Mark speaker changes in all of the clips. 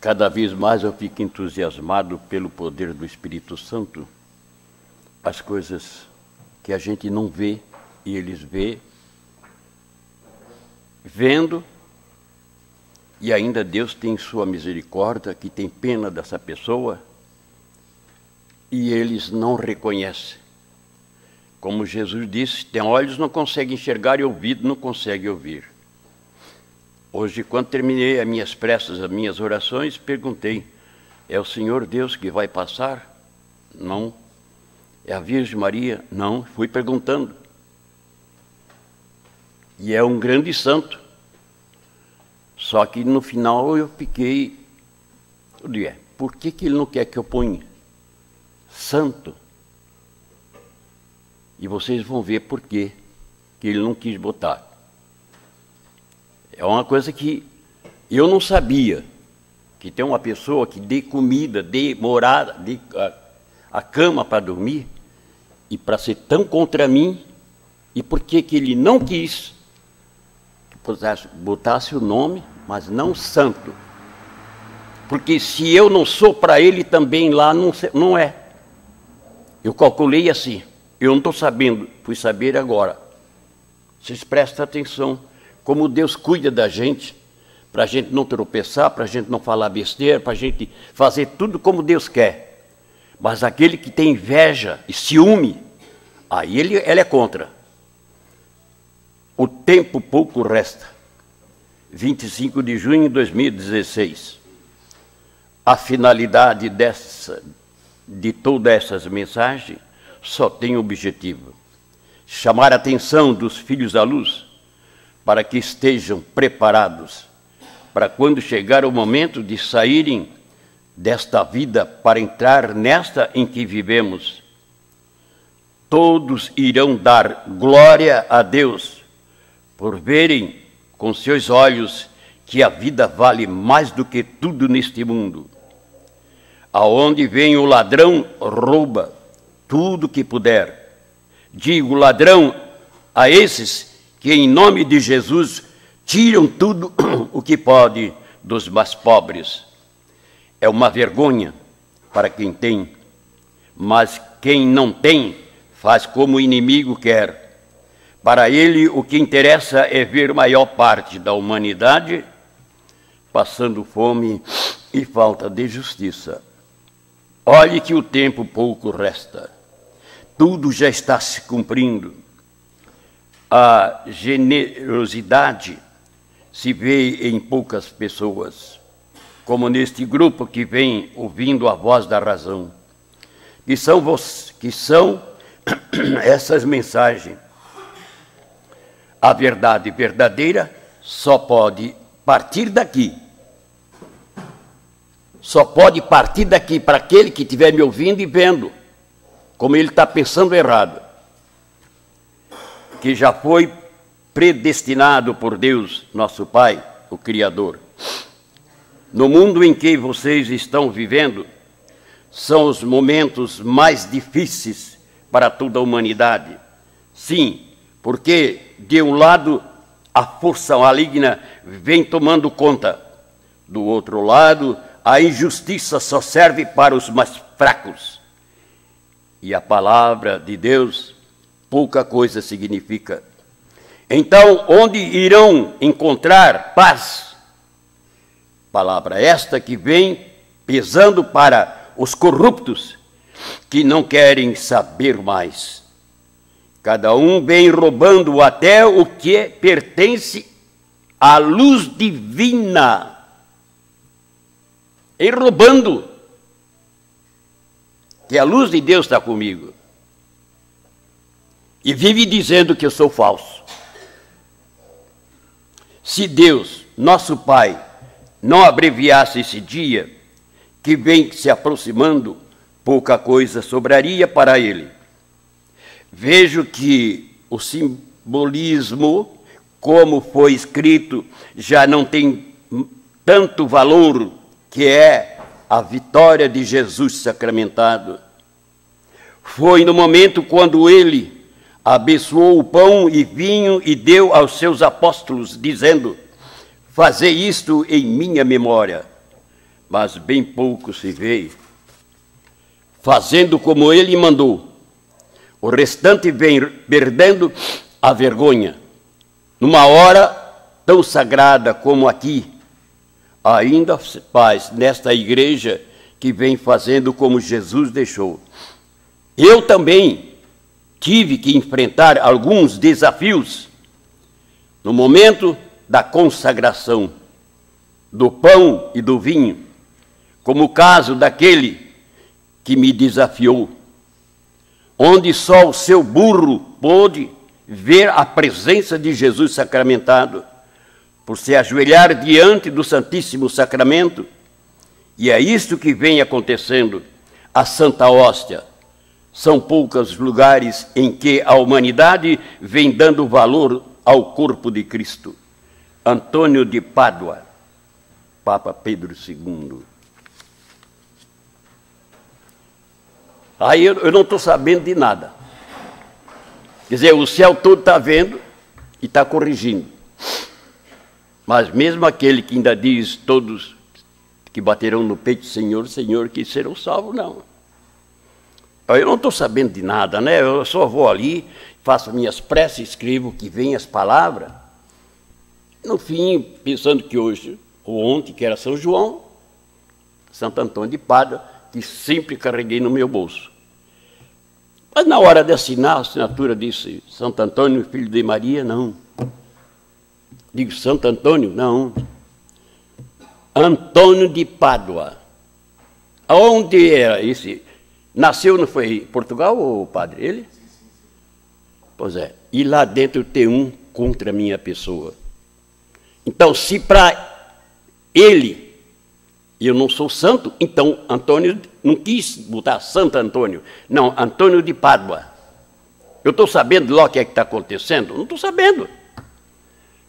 Speaker 1: Cada vez mais eu fico entusiasmado pelo poder do Espírito Santo. As coisas que a gente não vê e eles vê, vendo, e ainda Deus tem sua misericórdia, que tem pena dessa pessoa, e eles não reconhecem. Como Jesus disse, tem olhos não consegue enxergar e ouvido não consegue ouvir. Hoje, quando terminei as minhas preces, as minhas orações, perguntei: é o Senhor Deus que vai passar? Não. É a Virgem Maria? Não. Fui perguntando. E é um grande santo. Só que no final eu fiquei. É, por que, que ele não quer que eu ponha santo? E vocês vão ver por que ele não quis botar. É uma coisa que eu não sabia. Que tem uma pessoa que dê comida, dê morada, dê a, a cama para dormir, e para ser tão contra mim, e por que ele não quis que botasse, botasse o nome, mas não santo. Porque se eu não sou para ele também lá, não, não é. Eu calculei assim. Eu não estou sabendo, fui saber agora. Vocês prestem atenção como Deus cuida da gente, para a gente não tropeçar, para a gente não falar besteira, para a gente fazer tudo como Deus quer. Mas aquele que tem inveja e ciúme, aí ele, ele é contra. O tempo pouco resta. 25 de junho de 2016. A finalidade dessa, de todas essas mensagens só tem um objetivo: chamar a atenção dos filhos à luz para que estejam preparados para quando chegar o momento de saírem desta vida para entrar nesta em que vivemos. Todos irão dar glória a Deus por verem com seus olhos que a vida vale mais do que tudo neste mundo. Aonde vem o ladrão, rouba tudo que puder. Digo ladrão a esses que, em nome de Jesus, tiram tudo o que pode dos mais pobres. É uma vergonha para quem tem, mas quem não tem faz como o inimigo quer. Para ele, o que interessa é ver maior parte da humanidade passando fome e falta de justiça. Olhe que o tempo pouco resta tudo já está se cumprindo. A generosidade se vê em poucas pessoas, como neste grupo que vem ouvindo a voz da razão, que são, que são essas mensagens. A verdade verdadeira só pode partir daqui. Só pode partir daqui para aquele que estiver me ouvindo e vendo como ele está pensando errado, que já foi predestinado por Deus, nosso Pai, o Criador. No mundo em que vocês estão vivendo, são os momentos mais difíceis para toda a humanidade. Sim, porque de um lado a força maligna vem tomando conta, do outro lado a injustiça só serve para os mais fracos e a palavra de Deus pouca coisa significa. Então, onde irão encontrar paz? Palavra esta que vem pesando para os corruptos que não querem saber mais. Cada um vem roubando até o que pertence à luz divina. E roubando que a luz de Deus está comigo. E vive dizendo que eu sou falso. Se Deus, nosso Pai, não abreviasse esse dia que vem se aproximando, pouca coisa sobraria para ele. Vejo que o simbolismo, como foi escrito, já não tem tanto valor, que é a vitória de Jesus sacramentado. Foi no momento quando ele abençoou o pão e vinho e deu aos seus apóstolos, dizendo: Fazei isto em minha memória. mas bem pouco se vê, fazendo como ele mandou. O restante vem perdendo a vergonha. Numa hora tão sagrada como aqui, ainda faz nesta igreja que vem fazendo como Jesus deixou. Eu também tive que enfrentar alguns desafios no momento da consagração do pão e do vinho, como o caso daquele que me desafiou, onde só o seu burro pôde ver a presença de Jesus sacramentado, por se ajoelhar diante do Santíssimo Sacramento. E é isto que vem acontecendo. A Santa Hóstia. São poucos lugares em que a humanidade vem dando valor ao corpo de Cristo. Antônio de Pádua, Papa Pedro II. Aí eu, eu não estou sabendo de nada. Quer dizer, o céu todo está vendo e está corrigindo. Mas mesmo aquele que ainda diz todos que baterão no peito, Senhor, Senhor, que serão salvos, não. Eu não estou sabendo de nada, né? Eu só vou ali, faço minhas preces, escrevo que vem as palavras. No fim, pensando que hoje, ou ontem, que era São João, Santo Antônio de Pádua, que sempre carreguei no meu bolso. Mas na hora de assinar, a assinatura disse Santo Antônio, filho de Maria, não. Digo Santo Antônio? Não. Antônio de Pádua. Aonde era esse? Nasceu, não foi em Portugal, o padre? Ele? Pois é. E lá dentro tem um contra a minha pessoa. Então, se para ele eu não sou santo, então Antônio não quis botar Santo Antônio. Não, Antônio de Pádua. Eu estou sabendo lá o que é que está acontecendo? Não estou sabendo.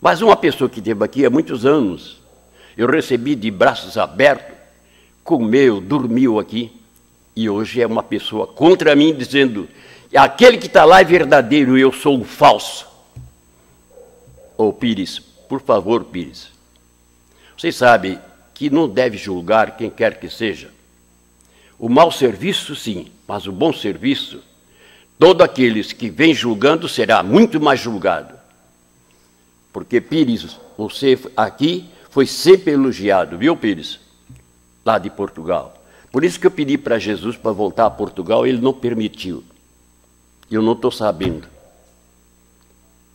Speaker 1: Mas uma pessoa que esteve aqui há muitos anos, eu recebi de braços abertos, comeu, dormiu aqui, e hoje é uma pessoa contra mim, dizendo: aquele que está lá é verdadeiro, eu sou o falso. Ô oh, Pires, por favor, Pires. Vocês sabem, que não deve julgar quem quer que seja. O mau serviço, sim, mas o bom serviço, todo aqueles que vem julgando será muito mais julgado. Porque Pires, você aqui foi sempre elogiado, viu, Pires? Lá de Portugal. Por isso que eu pedi para Jesus para voltar a Portugal, ele não permitiu. Eu não estou sabendo.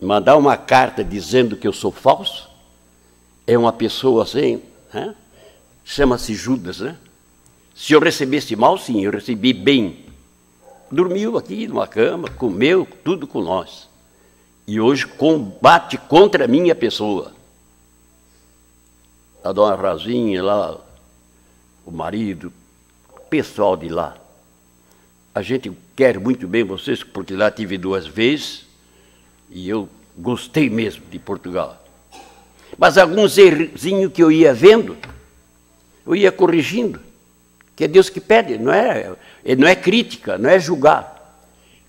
Speaker 1: Mandar uma carta dizendo que eu sou falso é uma pessoa assim, né? chama-se Judas, né? Se eu recebesse mal, sim, eu recebi bem. Dormiu aqui numa cama, comeu tudo com nós. E hoje combate contra a minha pessoa. A dona Razinha lá, o marido, pessoal de lá. A gente quer muito bem vocês, porque lá tive duas vezes e eu gostei mesmo de Portugal. Mas alguns errinhos que eu ia vendo, eu ia corrigindo, que é Deus que pede, não é, não é crítica, não é julgar.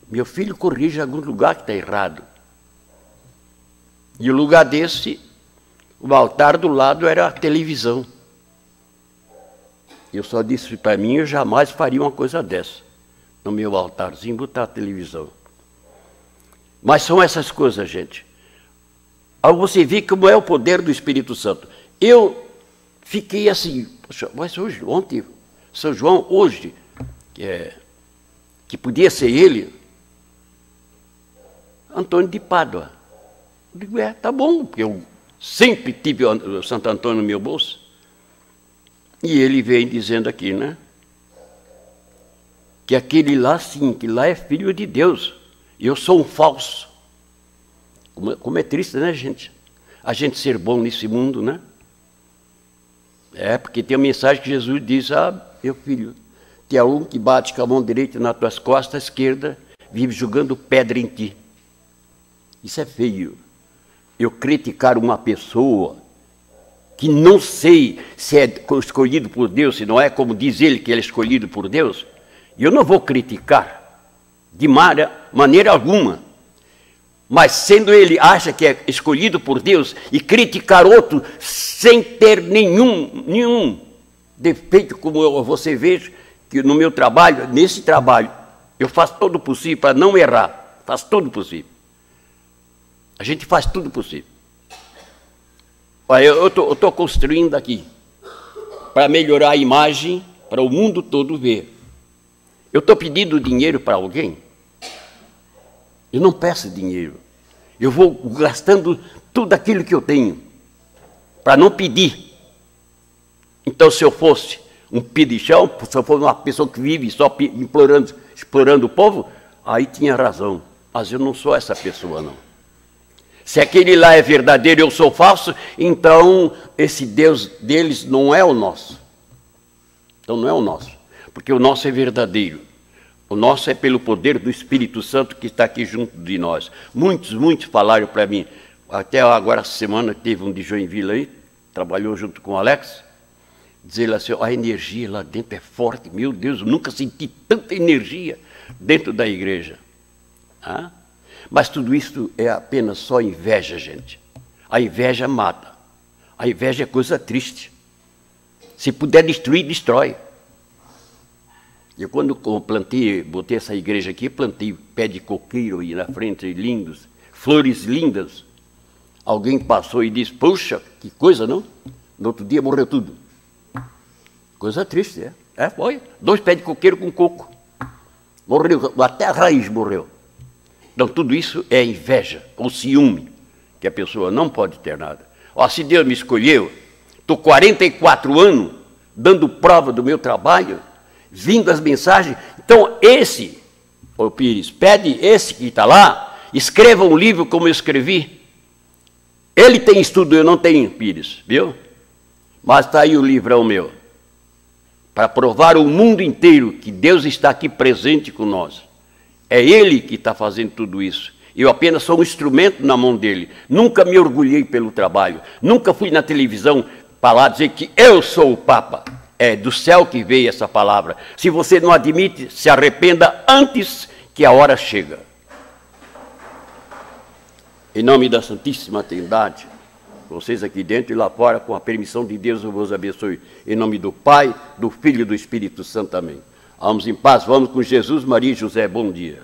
Speaker 1: Meu filho corrige algum lugar que está errado. E o lugar desse, o altar do lado era a televisão. Eu só disse para mim, eu jamais faria uma coisa dessa. No meu altarzinho, botar a televisão. Mas são essas coisas, gente. Aí você vê como é o poder do Espírito Santo. Eu fiquei assim, mas hoje, ontem, São João, hoje, que, é, que podia ser ele, Antônio de Pádua. Eu digo, é, tá bom, porque eu sempre tive o Santo Antônio no meu bolso. E ele vem dizendo aqui, né? Que aquele lá, sim, que lá é filho de Deus. E eu sou um falso. Como, como é triste, né, gente? A gente ser bom nesse mundo, né? É, porque tem a mensagem que Jesus diz: Ah, meu filho, tem um que bate com a mão direita nas tuas costas, esquerda vive jogando pedra em ti. Isso é feio. Eu criticar uma pessoa que não sei se é escolhido por Deus, se não é como diz ele que ele é escolhido por Deus, eu não vou criticar de maneira alguma. Mas sendo ele acha que é escolhido por Deus e criticar outro sem ter nenhum, nenhum, defeito como você vê que no meu trabalho, nesse trabalho, eu faço todo o possível para não errar. Faço tudo possível. A gente faz tudo possível. Olha, eu estou construindo aqui para melhorar a imagem para o mundo todo ver. Eu estou pedindo dinheiro para alguém? Eu não peço dinheiro. Eu vou gastando tudo aquilo que eu tenho para não pedir. Então, se eu fosse um pedichão, se eu fosse uma pessoa que vive só implorando, explorando o povo, aí tinha razão. Mas eu não sou essa pessoa, não. Se aquele lá é verdadeiro e eu sou falso, então esse Deus deles não é o nosso. Então não é o nosso. Porque o nosso é verdadeiro. O nosso é pelo poder do Espírito Santo que está aqui junto de nós. Muitos, muitos falaram para mim. Até agora, essa semana, teve um de Joinville aí, trabalhou junto com o Alex. Dizer assim: a energia lá dentro é forte. Meu Deus, eu nunca senti tanta energia dentro da igreja. Ah? Mas tudo isso é apenas só inveja, gente. A inveja mata. A inveja é coisa triste. Se puder destruir, destrói. Eu quando plantei, botei essa igreja aqui, plantei pé de coqueiro aí na frente, lindos, flores lindas. Alguém passou e disse, puxa, que coisa, não? No outro dia morreu tudo. Coisa triste, é? É, foi. Dois pés de coqueiro com coco. Morreu, até a raiz morreu. Então, tudo isso é inveja, ou ciúme, que a pessoa não pode ter nada. Ó, se Deus me escolheu, estou 44 anos dando prova do meu trabalho, vindo as mensagens. Então, esse, ô Pires, pede esse que está lá, escreva um livro como eu escrevi. Ele tem estudo, eu não tenho, Pires, viu? Mas está aí o livrão meu. Para provar o mundo inteiro que Deus está aqui presente com nós. É Ele que está fazendo tudo isso. Eu apenas sou um instrumento na mão dele. Nunca me orgulhei pelo trabalho. Nunca fui na televisão falar, dizer que eu sou o Papa. É do céu que veio essa palavra. Se você não admite, se arrependa antes que a hora chega. Em nome da Santíssima Trindade, vocês aqui dentro e lá fora, com a permissão de Deus, eu vos abençoe. Em nome do Pai, do Filho e do Espírito Santo. Amém. Vamos em paz, vamos com Jesus, Maria e José. Bom dia.